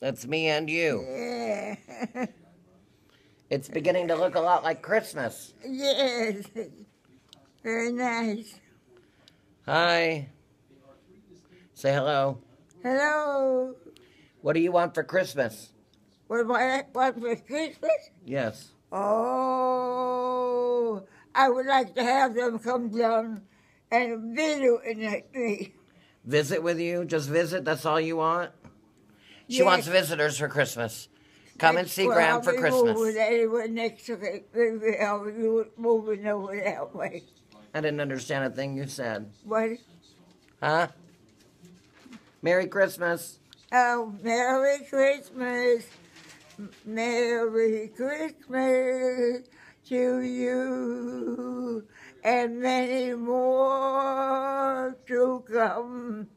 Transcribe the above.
That's me and you. Yeah. It's beginning to look a lot like Christmas. yes. Very nice. Hi. Say hello. Hello. What do you want for Christmas? What am I want for Christmas? Yes. Oh, I would like to have them come down and visit with me. Visit with you? Just visit? That's all you want? She Yes. wants visitors for Christmas. Come and see well, Gram I'll for Christmas. Moving next week. I'll uh, be moving over that way. I didn't understand a thing you said. What? Huh? Merry Christmas. Oh, Merry Christmas. Merry Christmas to you and many more to come.